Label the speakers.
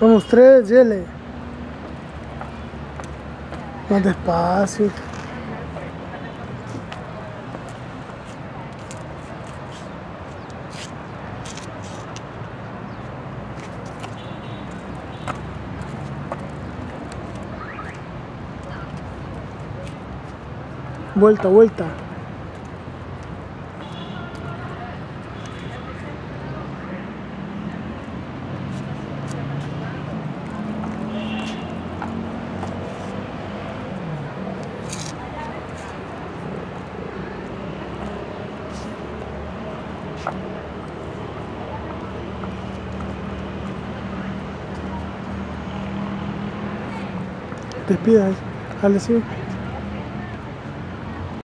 Speaker 1: Vamos, tres, yele. Más despacio. Vuelta, vuelta. Despida, dale, sí.